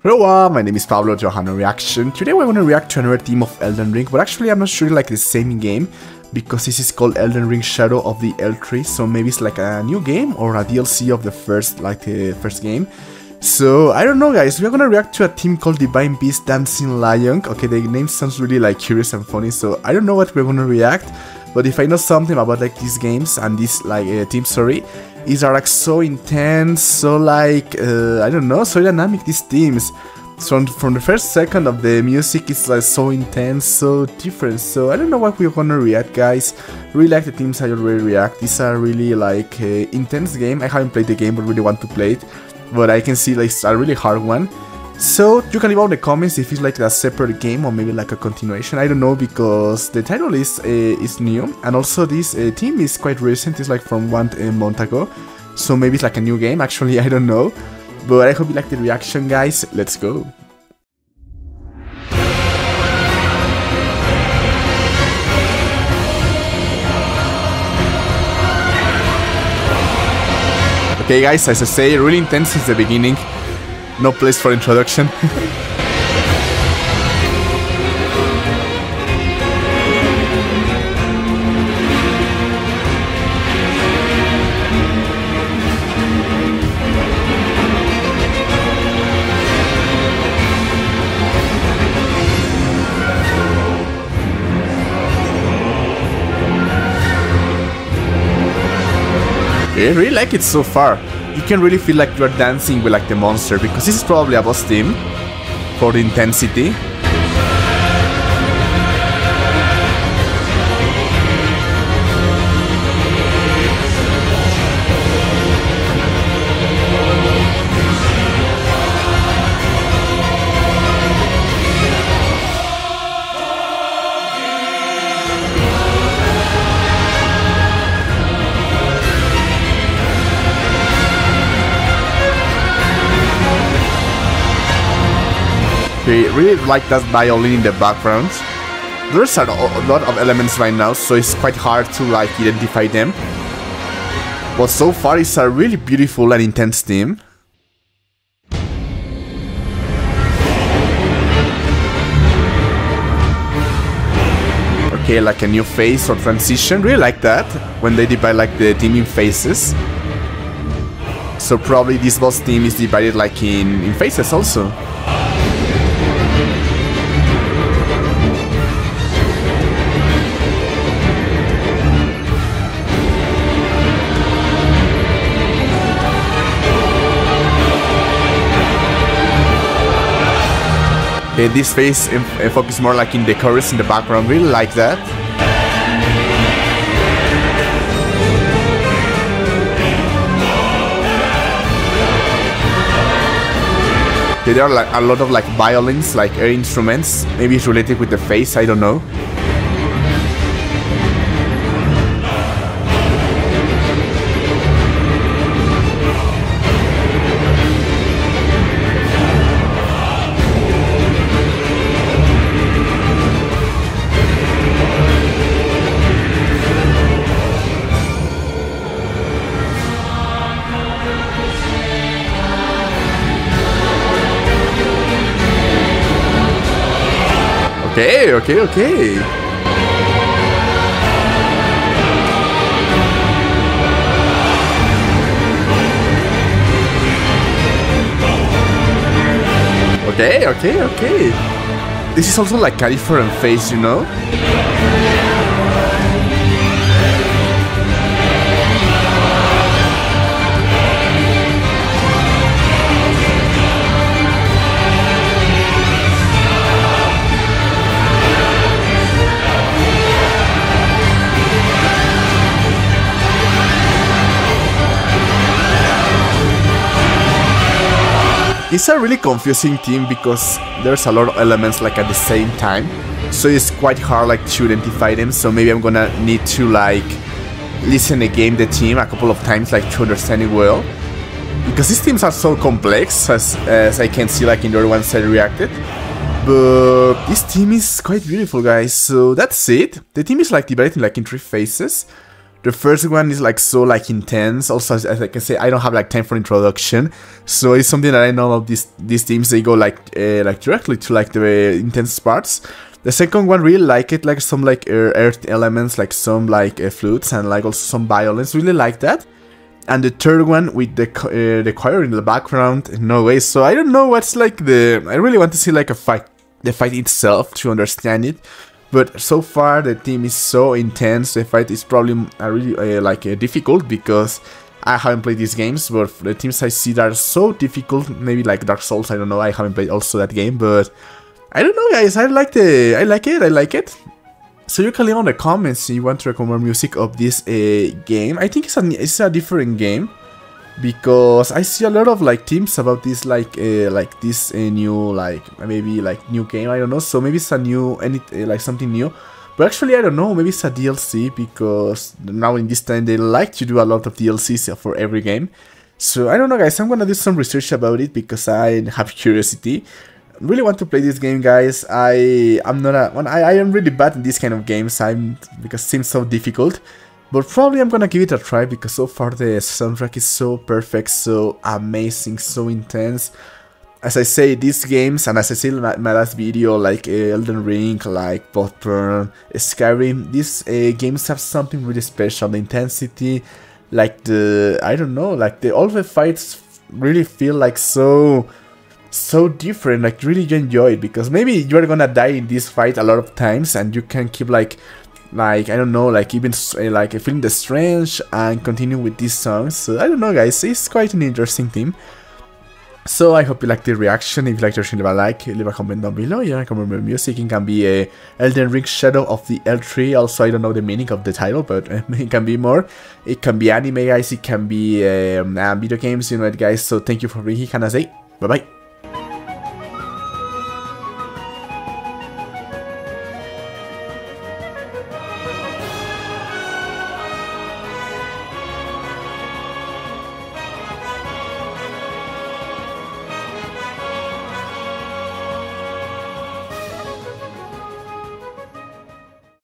Hello, my name is Pablo Johanna Reaction. Today we're to react to another team of Elden Ring, but actually I'm not sure like the same game because this is called Elden Ring Shadow of the Erdtree, so maybe it's like a new game or a DLC of the first like the first game. So I don't know guys, we're gonna react to a team called Divine Beast Dancing Lion. Okay, the name sounds really like curious and funny, so I don't know what we're gonna react. But if I know something about like these games and this like uh, team, sorry, is are like so intense, so like uh, I don't know, so dynamic. These teams. So from the first second of the music, it's like so intense, so different. So I don't know what we're gonna react, guys. Really like the teams I already react. These are really like uh, intense game. I haven't played the game, but really want to play it. But I can see like it's a really hard one. So you can leave out the comments if it's like a separate game or maybe like a continuation. I don't know because the title is uh, is new and also this uh, team is quite recent. It's like from one uh, month ago, so maybe it's like a new game. Actually, I don't know, but I hope you like the reaction, guys. Let's go. Okay, guys, as I say, really intense since the beginning. No place for introduction. I really like it so far you can really feel like you're dancing with like the monster because this is probably a boss team for the intensity. Okay, really like that violin in the background. There's a lot of elements right now, so it's quite hard to like identify them. But so far it's a really beautiful and intense theme. Okay, like a new phase or transition, really like that, when they divide like the team in phases. So probably this boss team is divided like in, in phases also. This face uh, focus more like in the chorus in the background, really like that. There are like a lot of like violins, like air instruments. Maybe it's related with the face, I don't know. Okay, okay, okay. Okay, okay, okay. This is also like a different face, you know? It's a really confusing team because there's a lot of elements like at the same time. So it's quite hard like to identify them. So maybe I'm gonna need to like listen again the team a couple of times like to understand it well. Because these teams are so complex as, as I can see like in the other ones I reacted. But this team is quite beautiful guys. So that's it. The team is like divided in like in three phases. The first one is like so like intense. Also, as, I can say, I don't have like time for introduction, so it's something that I know of these these teams. They go like uh, like directly to like the intense parts. The second one really like it, like some like earth elements, like some like uh, flutes and like also some violins. Really like that. And the third one with the uh, the choir in the background, no way. So I don't know what's like the. I really want to see like a fight, the fight itself to understand it. But so far the team is so intense. The fight is probably uh, really uh, like uh, difficult because I haven't played these games. But the teams I see that are so difficult, maybe like Dark Souls. I don't know. I haven't played also that game, but I don't know, guys. I like the. I like it. I like it. So you can leave on the comments if you want to recommend music of this uh, game. I think it's a it's a different game because I see a lot of like teams about this like uh, like this uh, new like maybe like new game I don't know. So maybe it's a new any uh, like something new. But actually I don't know. Maybe it's a DLC because now in this time they like to do a lot of DLCs for every game. So I don't know guys. I'm gonna do some research about it because I have curiosity. Really want to play this game guys. I I'm not a I, I am really bad in these kind of games. I'm because it seems so difficult but probably I'm gonna give it a try because so far the soundtrack is so perfect, so amazing, so intense. As I say, these games, and as I said in my, my last video, like uh, Elden Ring, like Bloodborne, Skyrim, these uh, games have something really special. The intensity, like the, I don't know, like the all the fights really feel like so so different like really you enjoy it because maybe you're gonna die in this fight a lot of times and you can keep like like I don't know, like even uh, like feeling the strange and continue with these songs. So I don't know, guys. It's quite an interesting theme. So I hope you liked the reaction. If you liked the reaction, leave a like, leave a comment down below. Yeah, can remember music. It can be a Elden Ring Shadow of the Erdtree. Also, I don't know the meaning of the title, but it can be more. It can be anime, guys. It can be um, uh, video games. You know it, guys. So thank you for being here. Can I say bye bye?